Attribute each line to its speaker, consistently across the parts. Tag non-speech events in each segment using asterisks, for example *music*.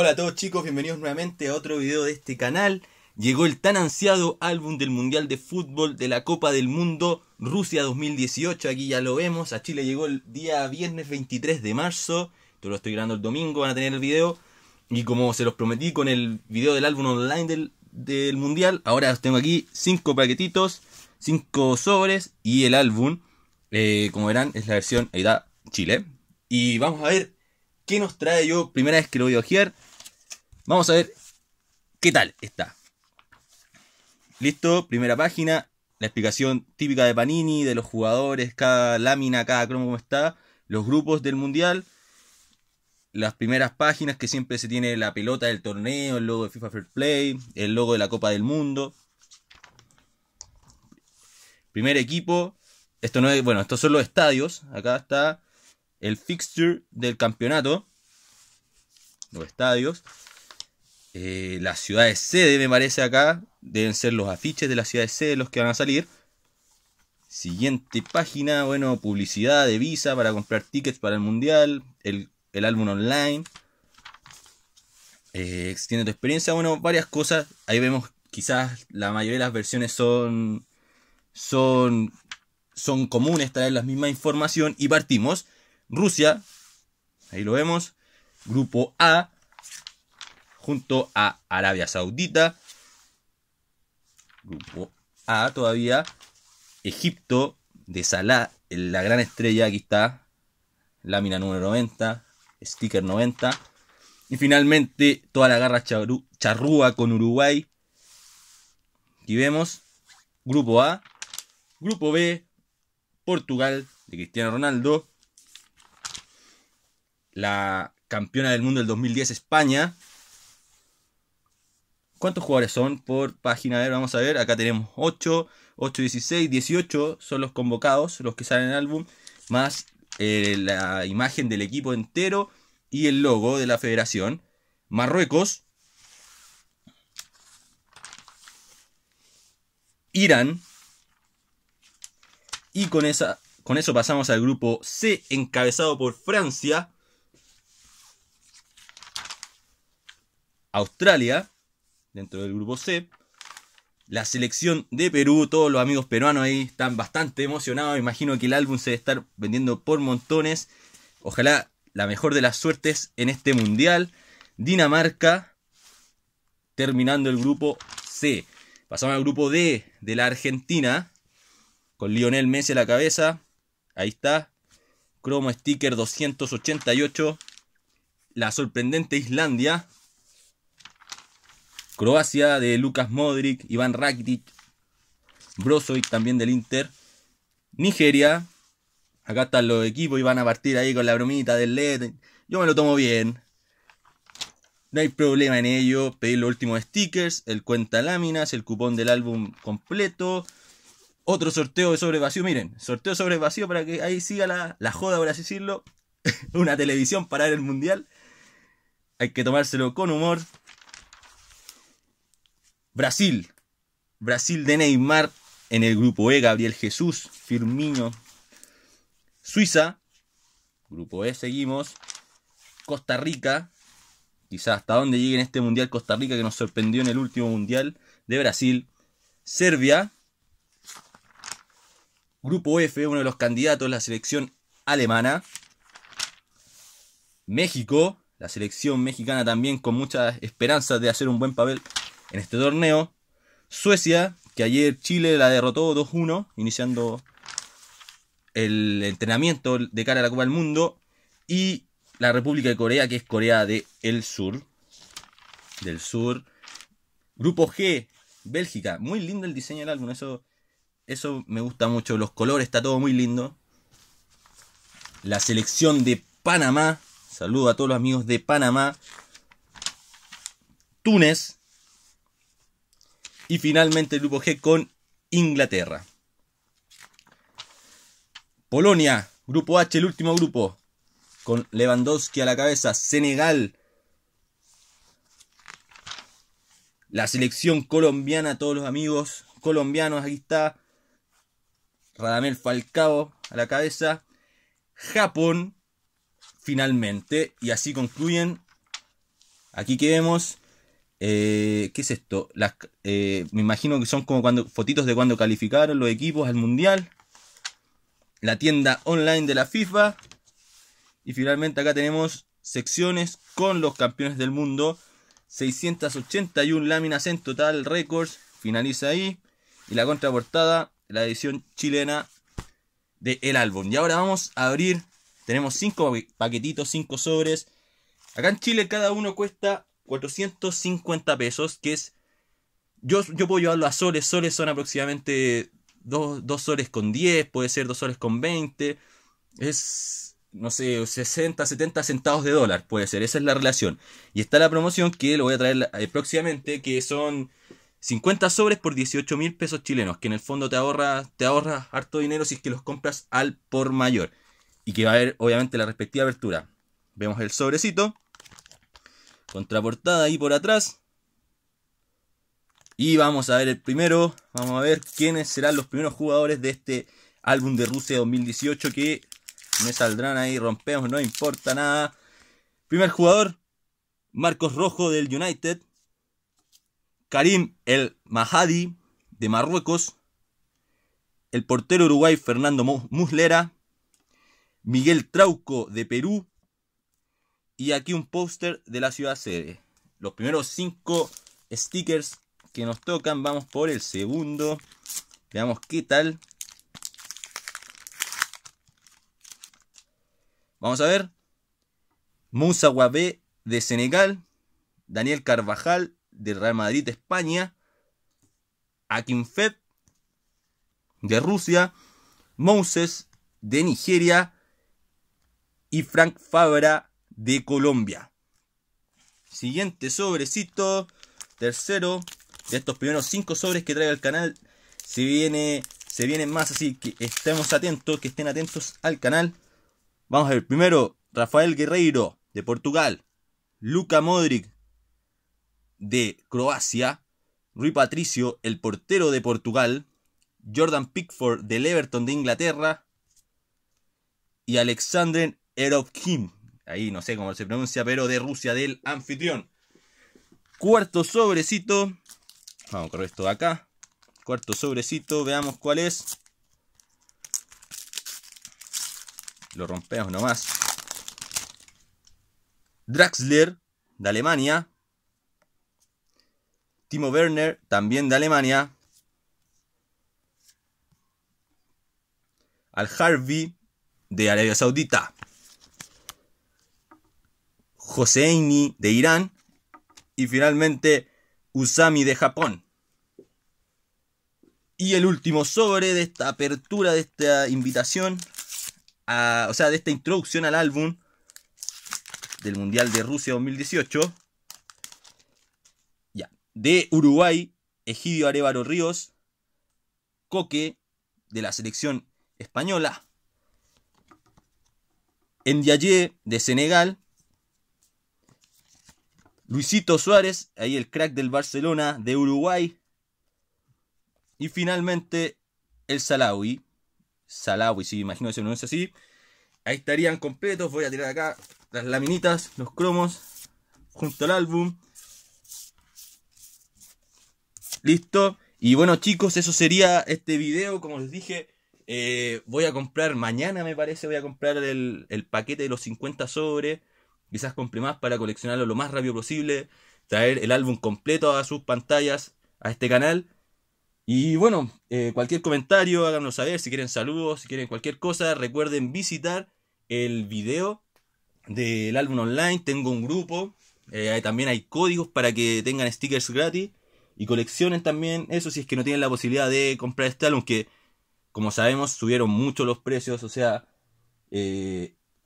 Speaker 1: Hola a todos chicos, bienvenidos nuevamente a otro video de este canal. Llegó el tan ansiado álbum del Mundial de Fútbol de la Copa del Mundo Rusia 2018. Aquí ya lo vemos. A Chile llegó el día viernes 23 de marzo. Esto lo estoy grabando el domingo, van a tener el video. Y como se los prometí con el video del álbum online del, Mundial, ahora tengo aquí 5 paquetitos, 5 sobres y el álbum. Eh, como verán, es la versión, está, Chile. Y vamos a ver qué nos trae yo, primera vez que lo voy a ojear. Vamos a ver qué tal está. Listo, primera página, la explicación típica de Panini, de los jugadores, cada lámina, cada cromo como está, los grupos del mundial, las primeras páginas que siempre se tiene la pelota del torneo, el logo de FIFA Fair Play, el logo de la Copa del Mundo. Primer equipo, esto no es, bueno, estos son los estadios, acá está el fixture del campeonato, los estadios. Eh, las ciudades sede, me parece acá, deben ser los afiches de las ciudades sede los que van a salir. Siguiente página, bueno, publicidad de Visa para comprar tickets para el mundial, el, álbum online. Eh, extiende tu experiencia, bueno, varias cosas. Ahí vemos, quizás la mayoría de las versiones son, son, son comunes, traen la misma información. Y partimos. Rusia, ahí lo vemos. Grupo A, junto a Arabia Saudita. Grupo A todavía. Egipto de Salah, la gran estrella, aquí está. Lámina número 90, sticker 90. Y finalmente toda la garra charrúa con Uruguay. Aquí vemos. Grupo A. Grupo B. Portugal de Cristiano Ronaldo. La campeona del mundo del 2010 España. ¿Cuántos jugadores son por página? A ver, vamos a ver. Acá tenemos 8, 8, 16, 18 son los convocados, los que salen en el álbum, más eh, la imagen del equipo entero y el logo de la federación. Marruecos, Irán, y con, esa, con eso pasamos al grupo C, encabezado por Francia, Australia, dentro del grupo C. La selección de Perú, todos los amigos peruanos ahí están bastante emocionados. Imagino que el álbum se debe estar vendiendo por montones. Ojalá la mejor de las suertes en este mundial. Dinamarca, terminando el grupo C. Pasamos al grupo D de la Argentina, con Lionel Messi a la cabeza. Ahí está. Cromo sticker 288. La sorprendente Islandia, Croacia de Lucas Modric, Iván Rakitic, Brozovic también del Inter. Nigeria, acá están los equipos y van a partir ahí con la bromita del LED. Yo me lo tomo bien. No hay problema en ello. Pedir los últimos stickers, el cuenta láminas, el cupón del álbum completo. Otro sorteo de sobre vacío. Miren, sorteo sobre vacío para que ahí siga la, la joda, por así decirlo. *laughs* Una televisión para ver el mundial. Hay que tomárselo con humor. Brasil. Brasil de Neymar en el grupo E, Gabriel Jesús, Firmino. Suiza, grupo E, seguimos. Costa Rica, quizás hasta dónde llegue en este mundial Costa Rica que nos sorprendió en el último mundial de Brasil. Serbia, grupo F, uno de los candidatos, la selección alemana. México, la selección mexicana también con muchas esperanzas de hacer un buen papel en este torneo. Suecia, que ayer Chile la derrotó 2-1, iniciando el entrenamiento de cara a la Copa del Mundo. Y la República de Corea, que es Corea del Sur. Del Sur. Grupo G, Bélgica. Muy lindo el diseño del álbum. Eso, eso me gusta mucho. Los colores, está todo muy lindo. La selección de Panamá. Saludo a todos los amigos de Panamá. Túnez, y finalmente el grupo G con Inglaterra. Polonia, grupo H, el último grupo, con Lewandowski a la cabeza. Senegal, la selección colombiana, todos los amigos colombianos, aquí está. Radamel Falcao a la cabeza. Japón, finalmente, y así concluyen Aquí que vemos, eh, ¿qué es esto? Eh, me imagino que son como cuando fotitos de cuando calificaron los equipos al mundial. La tienda online de la FIFA. Y finalmente acá tenemos secciones con los campeones del mundo. 681 láminas en total, récords. Finaliza ahí. Y la contraportada, la edición chilena de el álbum. Y ahora vamos a abrir. Tenemos 5 paquetitos, 5 sobres. Acá en Chile cada uno cuesta 450 pesos, que es... Yo, yo puedo llevarlo a soles. Soles son aproximadamente 2, 2 soles con 10, puede ser 2 soles con 20. Es, no sé, 60, 70 centavos de dólar, puede ser. Esa es la relación. Y está la promoción que lo voy a traer eh, próximamente, que son 50 sobres por 18 mil pesos chilenos, que en el fondo te ahorra, te ahorra harto dinero si es que los compras al por mayor. Y que va a haber obviamente la respectiva abertura. Vemos el sobrecito. Contraportada ahí por atrás. Y vamos a ver el primero. Vamos a ver quiénes serán los primeros jugadores de este álbum de Rusia 2018 que me saldrán ahí, rompemos, no importa nada. Primer jugador, Marcos Rojo del United. Karim El Mahadi de Marruecos, el portero uruguay Fernando Muslera, Miguel Trauco de Perú y aquí un póster de la ciudad sede. Los primeros cinco stickers que nos tocan, vamos por el segundo. Veamos qué tal. Vamos a ver. Moussa Wabé de Senegal, Daniel Carvajal de Real Madrid España, Akinfet de Rusia, Moses de Nigeria y Frank Fabra de Colombia. Siguiente sobrecito, tercero de estos primeros cinco sobres que trae el canal. Se viene, se vienen más, así que estemos atentos, que estén atentos al canal. Vamos a ver, primero Rafael Guerreiro de Portugal, Luca Modric de Croacia, Rui Patricio, el portero de Portugal, Jordan Pickford del Everton de Inglaterra y Alexander Erovkin, ahí no sé cómo se pronuncia, pero de Rusia, del anfitrión. Cuarto sobrecito, vamos a correr esto de acá. Cuarto sobrecito, veamos cuál es. Lo rompemos nomás. Draxler, de Alemania. Timo Werner, también de Alemania. Al Harvey, de Arabia Saudita. Joseini, de Irán. Y finalmente, Usami, de Japón. Y el último sobre de esta apertura, de esta invitación, o sea, de esta introducción al álbum del Mundial de Rusia 2018 de Uruguay, Egidio Arevaro Ríos, Coque, de la selección española, Ndiaye, de Senegal, Luisito Suárez, ahí el crack del Barcelona, de Uruguay, y finalmente el Salawi, Salawi, si imagino que se pronuncia así, ahí estarían completos, voy a tirar acá las laminitas, los cromos, junto al álbum, Listo. Y bueno chicos, eso sería este video. Como les dije, eh, voy a comprar mañana me parece, voy a comprar el, paquete de los 50 sobres. Quizás compre más para coleccionarlo lo más rápido posible. Traer el álbum completo a sus pantallas, a este canal. Y bueno, eh, cualquier comentario, háganos saber. Si quieren saludos, si quieren cualquier cosa, recuerden visitar el video del álbum online. Tengo un grupo. Eh, también hay códigos para que tengan stickers gratis y coleccionen también eso si es que no tienen la posibilidad de comprar este álbum que como sabemos subieron mucho los precios, o sea,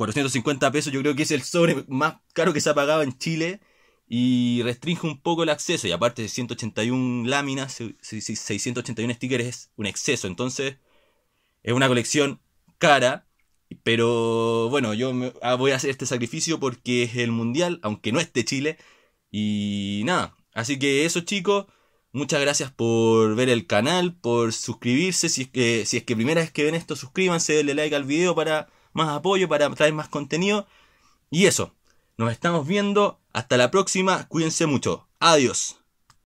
Speaker 1: 450 eh, pesos yo creo que es el sobre más caro que se ha pagado en Chile y restringe un poco el acceso. Y aparte de 181 láminas, 681 stickers es un exceso, entonces es una colección cara, pero bueno, yo ah, voy a hacer este sacrificio porque es el mundial, aunque no esté Chile. Y nada, así que eso chicos, Muchas gracias por ver el canal, por suscribirse. Si es que, si es que primera vez que ven esto, suscríbanse, denle like al video para más apoyo, para traer más contenido. Y eso. Nos estamos viendo. Hasta la próxima. Cuídense mucho. Adiós.